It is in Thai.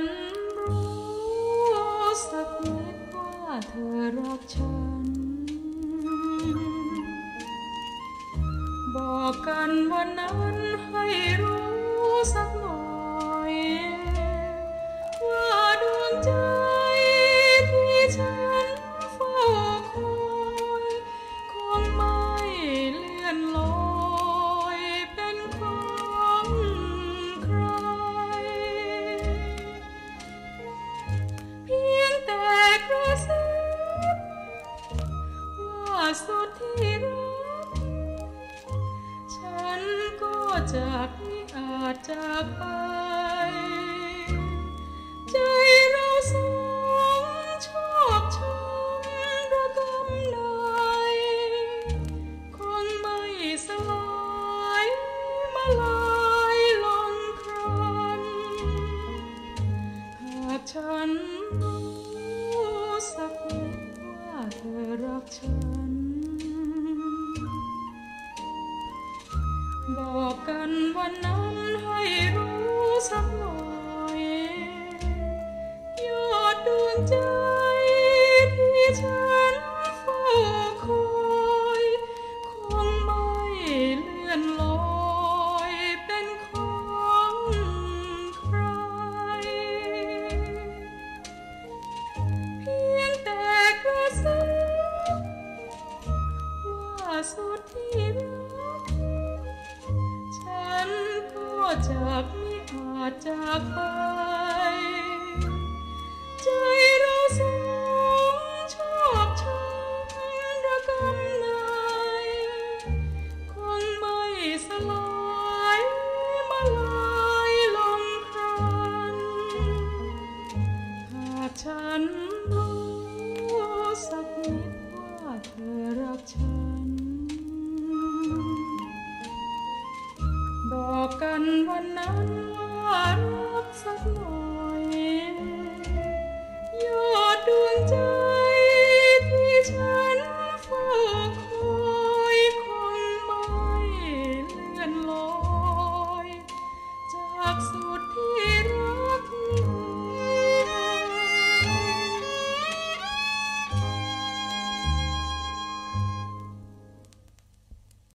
นรู้สักนิดว่าเธอรักฉัน บอกกันวันนั้นให้รู้สักหน่อย สุดที่รักฉันก็จากไม่อาจจากไป ใจเราสองชอบช้ำระกำในคงไม่สลายมาลายลงครันหากฉันรู้สักนิดว่าเธอรักฉัน บอกกันวันนั้นให้รู้สักหน่อยยอดดวงใจที่ฉันเฝ้าคอยคงไม่เลื่อนลอยเป็นของใคร เพียงแต่กระซิบว่าสุดที่รัก จากไม่อาจจากไป ใจเราสองชอบช้ำระกำในคงไม่สลายมาลายลงครันหากฉันรู้ อกกันวันนั้นว่ารักสักหน่อยยอดดวงใจที่ฉันเฝ้าคอยคงไม่เลื่อนลอย จากสุดที่